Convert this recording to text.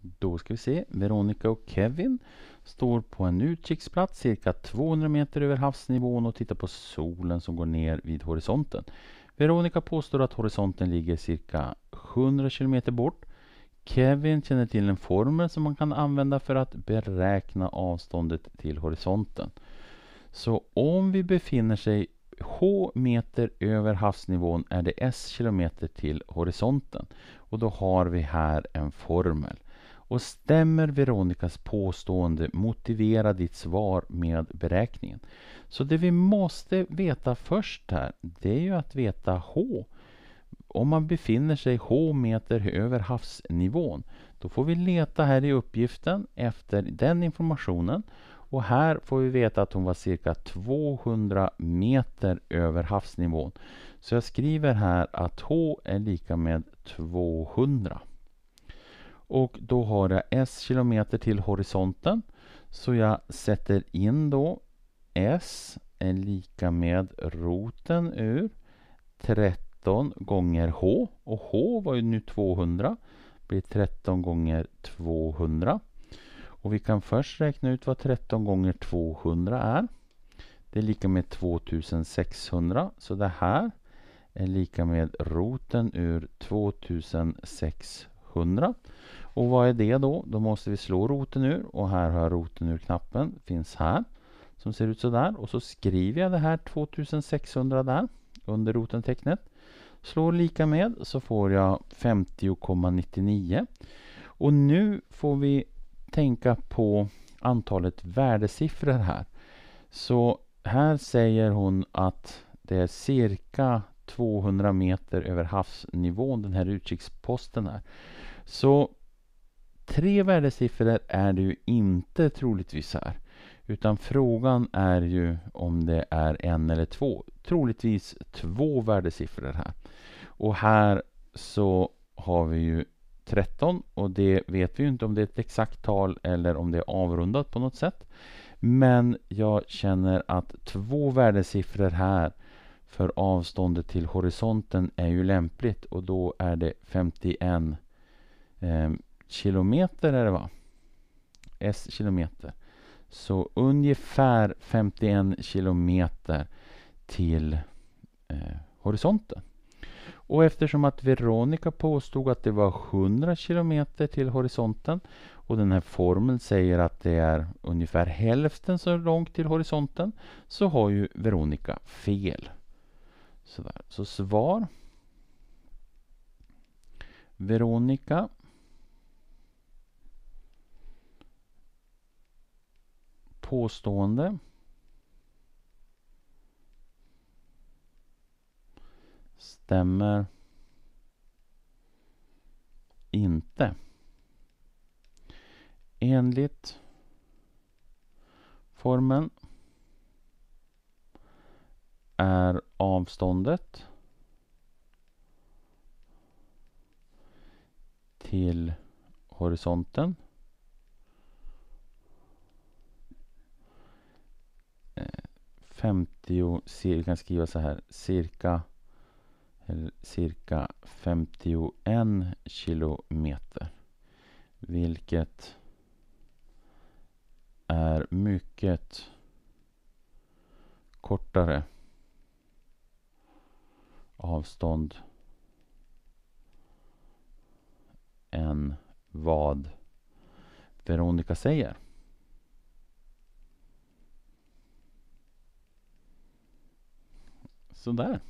Då ska vi se. Veronica och Kevin står på en utkiksplats cirka 200 meter över havsnivån och tittar på solen som går ner vid horisonten. Veronica påstår att horisonten ligger cirka 100 kilometer bort. Kevin känner till en formel som man kan använda för att beräkna avståndet till horisonten. Så om vi befinner sig H meter över havsnivån är det S kilometer till horisonten. Och då har vi här en formel. Och stämmer Veronicas påstående, motivera ditt svar med beräkningen. Så det vi måste veta först här, det är ju att veta H. Om man befinner sig H meter över havsnivån, då får vi leta här i uppgiften efter den informationen. Och här får vi veta att hon var cirka 200 meter över havsnivån. Så jag skriver här att H är lika med 200. Och då har jag S kilometer till horisonten. Så jag sätter in då S är lika med roten ur 13 gånger H. Och H var ju nu 200. blir 13 gånger 200. Och vi kan först räkna ut vad 13 gånger 200 är. Det är lika med 2600. Så det här är lika med roten ur 2600. Och vad är det då? Då måste vi slå roten ur och här har jag roten ur knappen. Finns här. Som ser ut så där. Och så skriver jag det här 2600 där under rotentecknet. Slår lika med så får jag 50,99. Och nu får vi tänka på antalet värdesiffror här. Så här säger hon att det är cirka 200 meter över havsnivån, den här utkiksposten här. Så tre värdesiffror är det ju inte troligtvis här. Utan frågan är ju om det är en eller två. Troligtvis två värdesiffror här. Och här så har vi ju 13 och det vet vi ju inte om det är ett exakt tal eller om det är avrundat på något sätt. Men jag känner att två värdesiffror här för avståndet till horisonten är ju lämpligt och då är det 51 eh, kilometer är det va? S kilometer. Så ungefär 51 kilometer till eh, horisonten. Och eftersom att Veronica påstod att det var 100 kilometer till horisonten och den här formeln säger att det är ungefär hälften så långt till horisonten så har ju Veronica fel. Sådär. Så svar Veronica påstående stämmer inte. Enligt formen är avståndet till horisonten. Eh, 50, vi kan skriva så här, cirka, cirka 51 kilometer. Vilket är mycket kortare avstånd än vad Veronica säger. Sådär.